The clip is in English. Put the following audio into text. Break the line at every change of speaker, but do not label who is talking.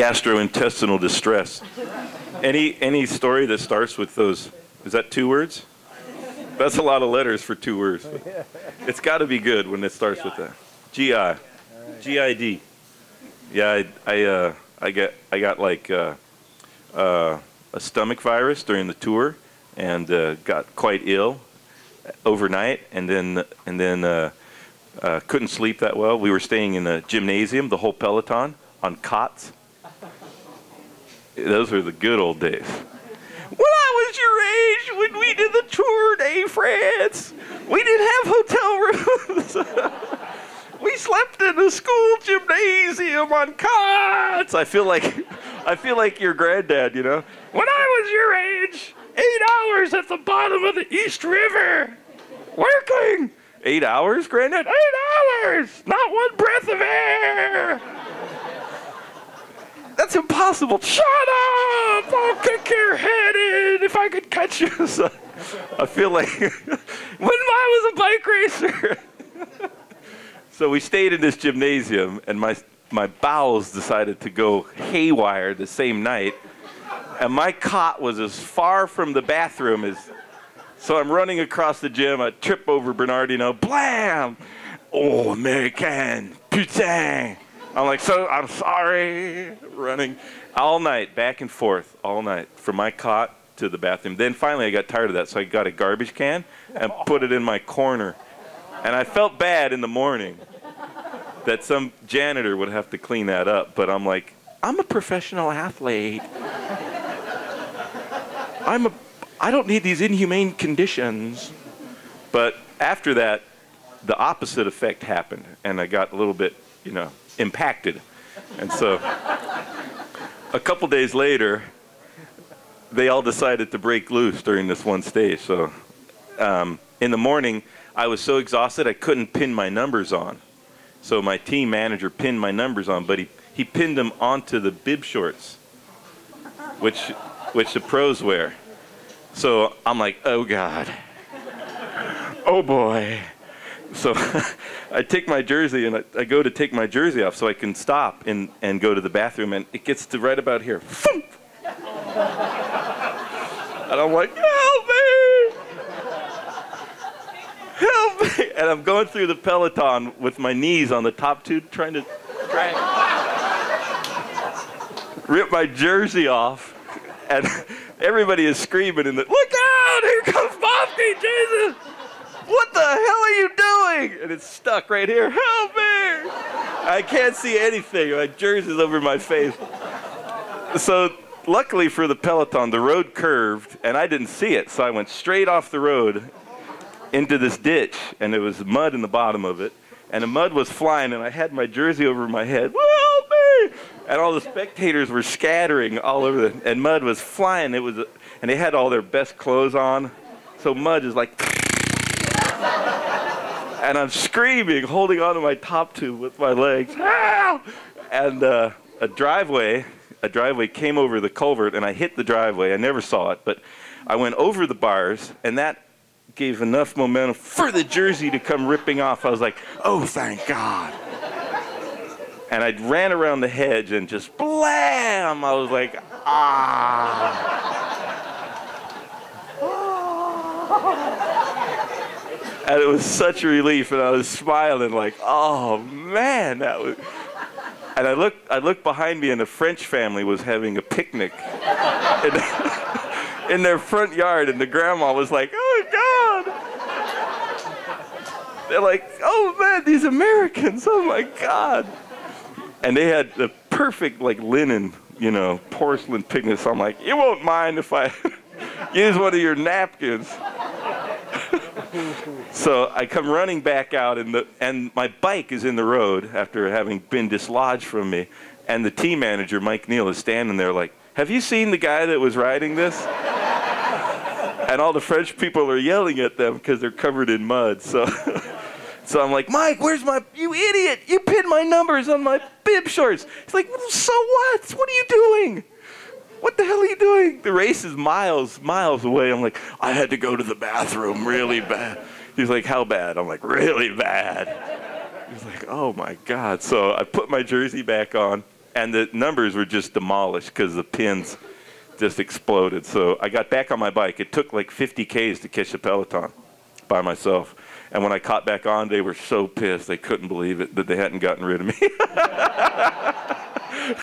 gastrointestinal distress. Any any story that starts with those? Is that two words? That's a lot of letters for two words. It's got to be good when it starts with that. GI, GID. Yeah, I I, uh, I get I got like uh, uh, a stomach virus during the tour and uh, got quite ill overnight, and then and then uh, uh, couldn't sleep that well. We were staying in a gymnasium, the whole peloton, on cots. Those were the good old days. When I was your age, when we did the tour de France, we didn't have hotel rooms. we slept in a school gymnasium on cots. I feel like, I feel like your granddad, you know. When I was your age, eight hours at the bottom of the East River, working. Eight hours, granddad? Eight hours! Not one breath of air! That's impossible. Shut up! I'll kick your head in if I could catch you. So, I feel like when I was a bike racer. so we stayed in this gymnasium, and my my bowels decided to go haywire the same night, and my cot was as far from the bathroom as. So I'm running across the gym. I trip over Bernardino. Blam! Oh, American, putain! I'm like, so I'm sorry. Running all night, back and forth, all night, from my cot to the bathroom. Then finally, I got tired of that, so I got a garbage can and put it in my corner. And I felt bad in the morning that some janitor would have to clean that up, but I'm like, I'm a professional athlete. I'm a, I don't need these inhumane conditions. But after that, the opposite effect happened, and I got a little bit, you know, impacted. And so a couple days later, they all decided to break loose during this one stage. So um, in the morning, I was so exhausted I couldn't pin my numbers on. So my team manager pinned my numbers on, but he, he pinned them onto the bib shorts, which, which the pros wear. So I'm like, oh God. Oh boy. So I take my jersey and I, I, go to take my jersey off so I can stop and, and go to the bathroom, and it gets to right about here. and I'm like, help me! Help me! And I'm going through the peloton with my knees on the top two, trying to rip my jersey off. And everybody is screaming in the, look out! Here comes Bobby, Jesus! What the hell are you doing? And it's stuck right here. Help me! I can't see anything. My jersey's over my face. So, luckily for the Peloton, the road curved, and I didn't see it. So I went straight off the road into this ditch, and there was mud in the bottom of it. And the mud was flying, and I had my jersey over my head. Help me! And all the spectators were scattering all over, the, and mud was flying. It was, and they had all their best clothes on. So mud is like and I'm screaming, holding onto my top tube with my legs. And uh, a driveway, a driveway came over the culvert, and I hit the driveway. I never saw it, but I went over the bars, and that gave enough momentum for the jersey to come ripping off. I was like, oh, thank God. And I ran around the hedge and just blam! I was like, ah and it was such a relief, and I was smiling like, oh man, that was. And I looked, I looked behind me, and the French family was having a picnic in, in their front yard, and the grandma was like, oh God. They're like, oh man, these Americans, oh my God. And they had the perfect like linen, you know, porcelain picnic. So I'm like, you won't mind if I use one of your napkins so I come running back out, and, the, and my bike is in the road after having been dislodged from me. And the team manager, Mike Neel, is standing there like, Have you seen the guy that was riding this? and all the French people are yelling at them because they're covered in mud. So, so I'm like, Mike, where's my, you idiot? You pinned my numbers on my bib shorts. He's like, So what? What are you doing? What the hell are you doing? The race is miles, miles away. I'm like, I had to go to the bathroom really bad. He's like, how bad? I'm like, really bad. He's like, oh my God. So I put my jersey back on and the numbers were just demolished because the pins just exploded. So I got back on my bike. It took like 50 Ks to catch the peloton by myself. And when I caught back on, they were so pissed they couldn't believe it that they hadn't gotten rid of me.